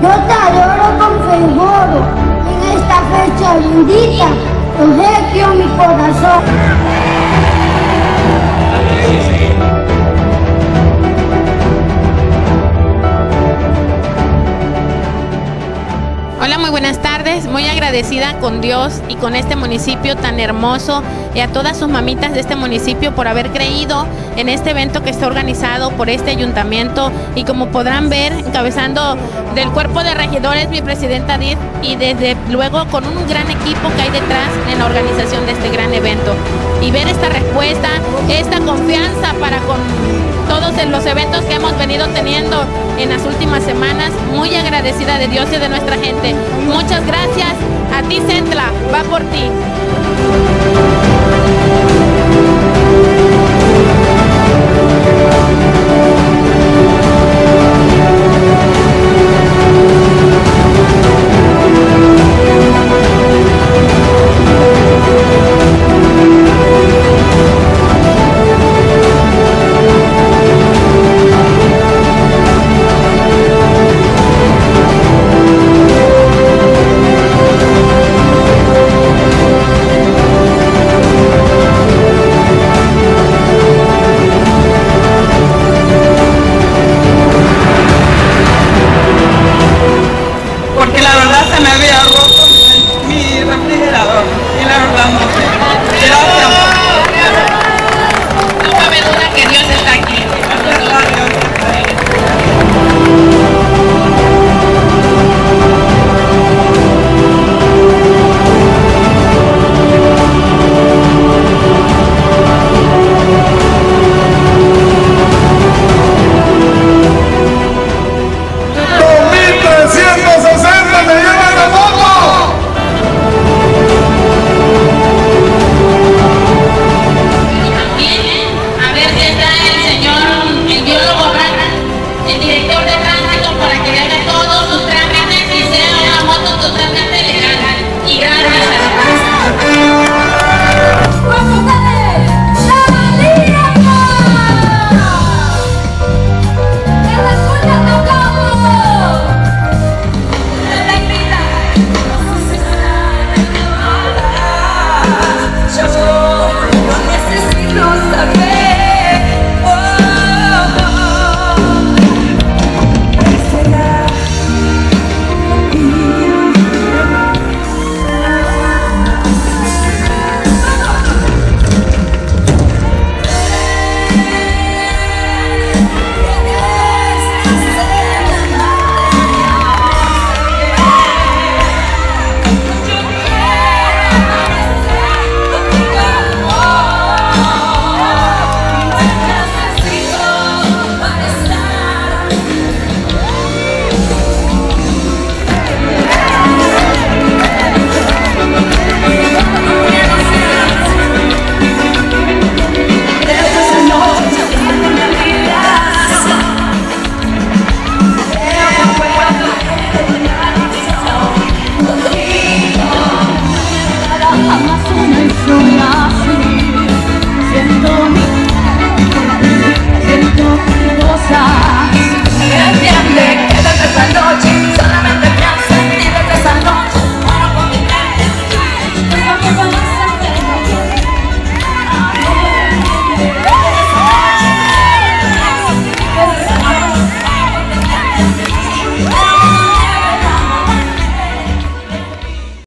Yo te adoro con fervor en esta fecha bendita, objeto mi corazón. Hola, muy muy agradecida con Dios y con este municipio tan hermoso y a todas sus mamitas de este municipio por haber creído en este evento que está organizado por este ayuntamiento y como podrán ver, encabezando del cuerpo de regidores mi presidenta Did y desde luego con un gran equipo que hay detrás en la organización de este gran evento. Y ver esta respuesta, esta confianza para con todos los eventos que hemos venido teniendo en las últimas semanas. Muy agradecida de Dios y de nuestra gente. Muchas gracias. A ti, Centla. Va por ti.